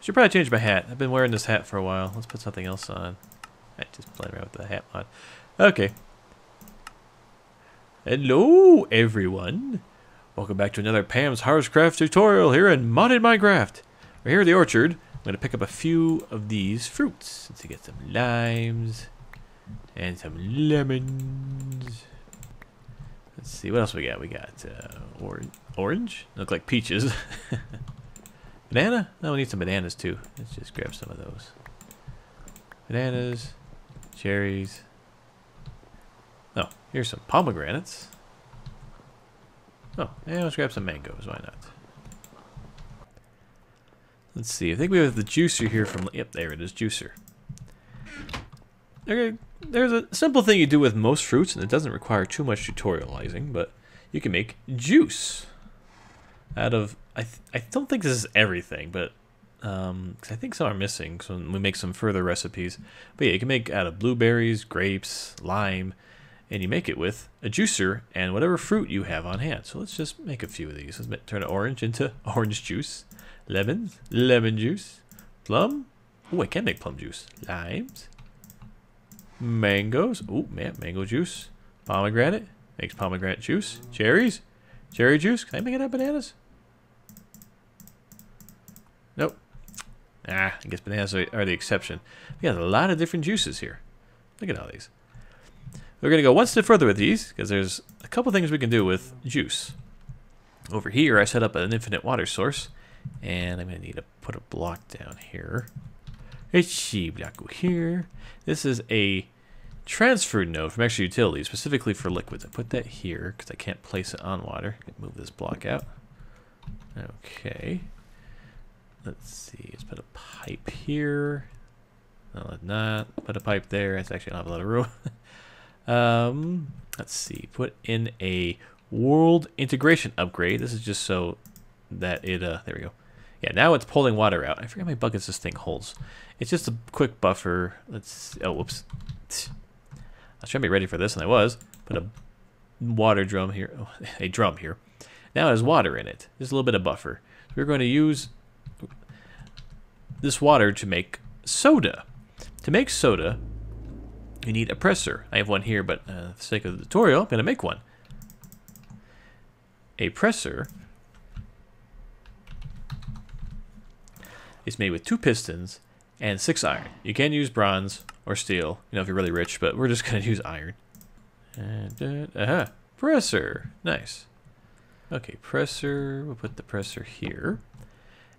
Should probably change my hat. I've been wearing this hat for a while. Let's put something else on. I just playing around with the hat mod. Okay. Hello, everyone. Welcome back to another Pam's Harvestcraft tutorial here in Modded Minecraft. We're here at the orchard. I'm going to pick up a few of these fruits. Let's get some limes and some lemons. Let's see, what else we got? We got uh, or orange? Look like peaches. Banana? No, we need some bananas too. Let's just grab some of those. Bananas, cherries. Oh, here's some pomegranates. Oh, and let's grab some mangoes. Why not? Let's see. I think we have the juicer here from... Yep, there it is, juicer. Okay, there's a simple thing you do with most fruits, and it doesn't require too much tutorializing, but you can make juice out of I th I don't think this is everything, but um, cause I think some are missing. So we make some further recipes. But yeah, you can make out of blueberries, grapes, lime, and you make it with a juicer and whatever fruit you have on hand. So let's just make a few of these. Let's turn orange into orange juice, lemons, lemon juice, plum. Oh, I can make plum juice. Limes, mangoes. Oh man, mango juice. Pomegranate makes pomegranate juice. Cherries, cherry juice. Can I make it out of bananas? Nope. Ah, I guess bananas are, the exception. We got a lot of different juices here. Look at all these. We're going to go one step further with these, because there's a couple things we can do with juice. Over here, I set up an infinite water source, and I'm going to need to put a block down here. Block go here. This is a transfer node from extra utilities, specifically for liquids. I put that here, because I can't place it on water. Move this block out. Okay. Let's see, let's put a pipe here. No, let's not. Put a pipe there. It's actually not a lot of room. um, let's see, put in a world interaction upgrade. This is just so that it, uh, there we go. Yeah, now it's pulling water out. I forget how many buckets this thing holds. It's just a quick buffer. Let's, oh, whoops. I was trying to be ready for this, and I was. Put a water drum here, oh, a drum here. Now it has water in it. There's a little bit of buffer. We're going to use this water to make soda. To make soda, you need a presser. I have one here, but uh, for the sake of the tutorial, I'm going to make one. A presser is made with two pistons and six iron. You can use bronze or steel, you know, if you're really rich, but we're just going to use iron. And, uh, uh, presser. Nice. Okay, presser. We'll put the presser here.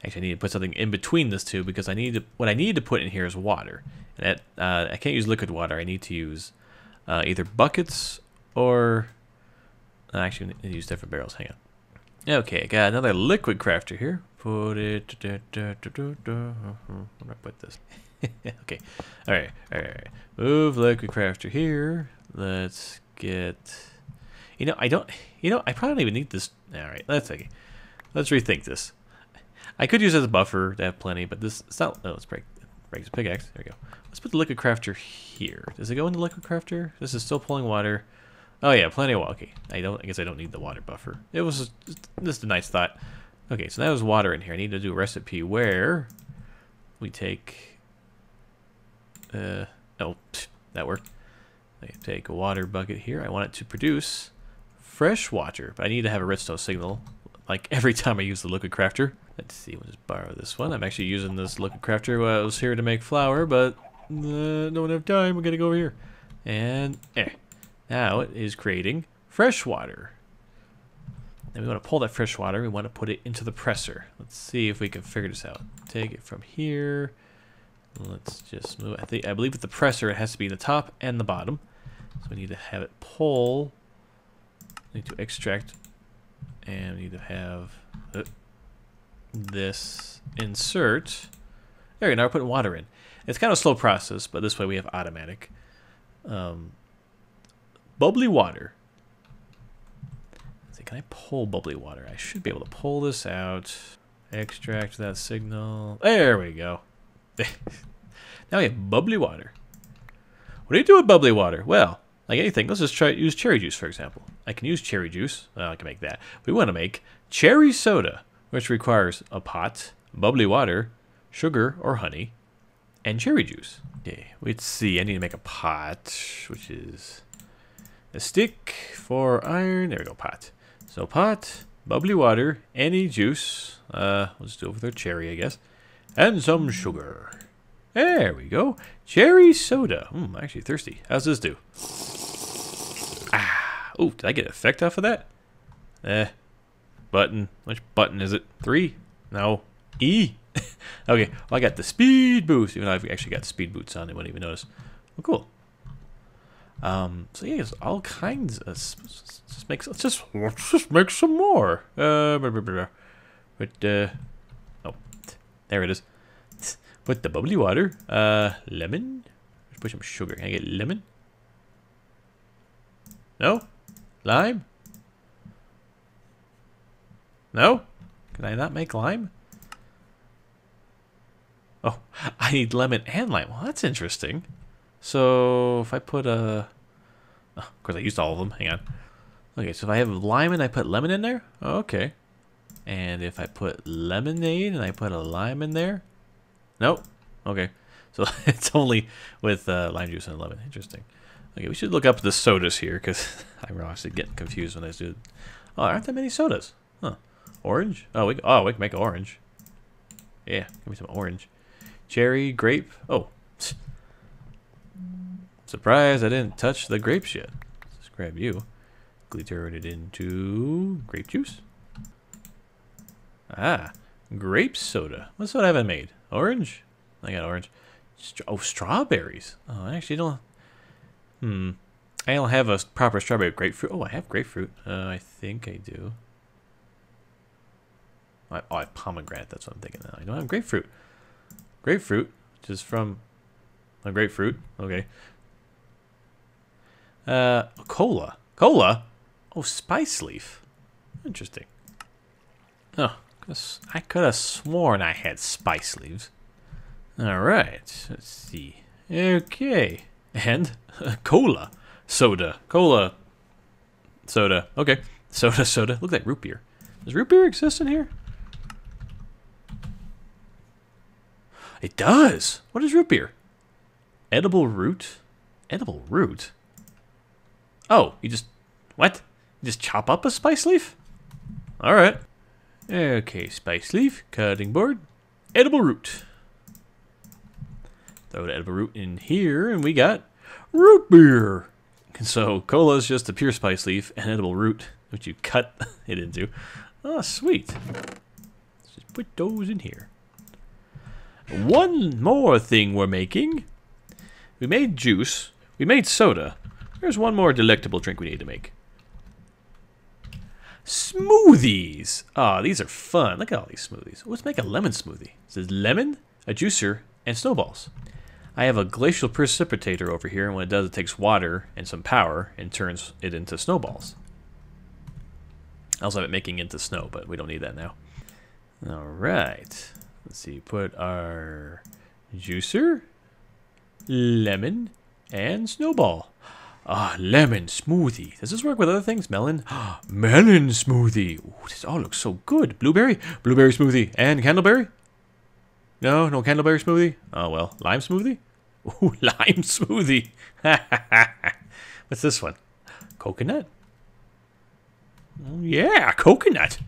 Actually, I need to put something in between this two because I need to. What I need to put in here is water, and that, uh, I can't use liquid water. I need to use uh, either buckets or uh, actually need to use different barrels. Hang on. Okay, I got another liquid crafter here. Put it. Where do I put this? okay. All right. All right. Move liquid crafter here. Let's get. You know, I don't. You know, I probably don't even need this. All right. Let's okay. Let's rethink this. I could use it as a buffer to have plenty, but this it's not. Oh, let's break break the pickaxe. There we go. Let's put the liquid crafter here. Does it go in the liquid crafter? This is still pulling water. Oh yeah, plenty of water. Okay, I don't. I guess I don't need the water buffer. It was just, just a nice thought. Okay, so that was water in here. I need to do a recipe where we take. Uh oh, that worked. I take a water bucket here. I want it to produce fresh water, but I need to have a redstone signal like every time I use the liquid crafter. Let's see, we'll just borrow this one. I'm actually using this liquid crafter I was here to make flour, but uh, don't have time. We're going to go over here. And eh. Now it is creating fresh water. And we want to pull that fresh water. We want to put it into the presser. Let's see if we can figure this out. Take it from here. Let's just move. I think I believe with the presser it has to be the top and the bottom. So we need to have it pull. We need to extract, and we need to have. This insert. There, now we're putting water in. It's kind of a slow process, but this way we have automatic. Um, bubbly water. See, can I pull bubbly water? I should be able to pull this out. Extract that signal. There we go. now we have bubbly water. What do you do with bubbly water? Well, like anything, let's just try use cherry juice, for example. I can use cherry juice. Well, I can make that. We want to make cherry soda which requires a pot, bubbly water, sugar or honey, and cherry juice. Okay, let's see. I need to make a pot, which is a stick for iron. There we go, pot. So pot, bubbly water, any juice. Uh, let's do it with our cherry, I guess. And some sugar. There we go. Cherry soda. Hmm, I'm actually thirsty. How's this do? Ah. Oh, did I get effect off of that? Eh. Button. Which button is it? Three? No. E. okay. Well, I got the speed boost. Even though I've actually got speed boots on, they wouldn't even notice. Well, cool. Um, so yeah, it's all kinds of. Let's just make. Let's just let's just make some more. Uh, blah, blah, blah. but uh, oh, there it is. Put the bubbly water. Uh, lemon. Let's put some sugar. Can I get lemon? No, lime. No, can I not make lime? Oh, I need lemon and lime. Well, that's interesting. So if I put a, oh, of course I used all of them. Hang on. Okay, so if I have lime and I put lemon in there, okay. And if I put lemonade and I put a lime in there, nope. Okay, so it's only with uh, lime juice and lemon. Interesting. Okay, we should look up the sodas here because I'm honestly getting confused when I do. Oh, aren't there many sodas? Huh? Orange? Oh, we oh we can make orange. Yeah, give me some orange. Cherry, grape. Oh, Surprise, I didn't touch the grapes yet. Let's grab you. Glitter it into grape juice. Ah, grape soda. What's what soda have I made? Orange? I got orange. oh, strawberries. Oh, I actually don't... Hmm. I don't have a proper strawberry grapefruit. Oh, I have grapefruit. Uh, I think I do. I, oh, I pomegranate. That's what I'm thinking now. I don't have grapefruit. Grapefruit, which is from a grapefruit. Okay. Uh, cola. Cola? Oh, spice leaf. Interesting. Oh, I could have sworn I had spice leaves. All right, let's see. Okay, and cola, soda, cola, soda. Okay, soda, soda. Look like root beer. Does root beer exist in here? It does. What is root beer? Edible root? Edible root? Oh, you just... What? You just chop up a spice leaf? Alright. Okay, spice leaf, cutting board, edible root. Throw the edible root in here, and we got root beer. So, cola is just a pure spice leaf and edible root, which you cut it into. Oh, sweet. Let's just put those in here. One more thing we're making. We made juice. We made soda. There's one more delectable drink we need to make. Smoothies! Ah, oh, these are fun. Look at all these smoothies. Let's make a lemon smoothie. It says lemon, a juicer, and snowballs. I have a glacial precipitator over here, and when it does, it takes water and some power and turns it into snowballs. I also have it making into snow, but we don't need that now. All right. Let's see. Put our juicer, lemon, and snowball. Ah, lemon smoothie. Does this work with other things? Melon? Ah, melon smoothie. Ooh, this all looks so good. Blueberry? Blueberry smoothie. And candleberry? No, no candleberry smoothie? Oh, well. Lime smoothie? Ooh, lime smoothie. What's this one? Coconut? Oh, yeah, coconut.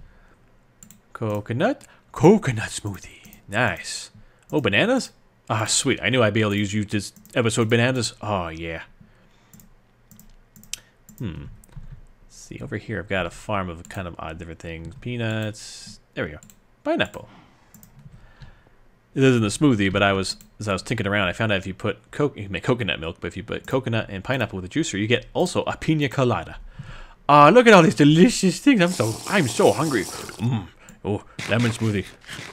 Coconut. Coconut smoothie. Nice. Oh, bananas? Ah, sweet. I knew I'd be able to use, use this episode bananas. Oh, yeah. Hmm. Let's see, over here I've got a farm of kind of odd different things. Peanuts. There we go. Pineapple. It isn't a smoothie, but I was as I was tinking around, I found out if you put co you make coconut milk, but if you put coconut and pineapple with a juicer, you get also a pina colada. Ah, uh, look at all these delicious things. I'm so I'm so hungry. Mmm. Oh, lemon smoothie.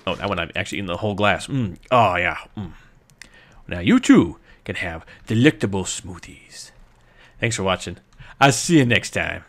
Oh, that one I've actually eaten the whole glass. Mmm. Oh yeah. Mm. Now you too can have delectable smoothies. Thanks for watching. I'll see you next time.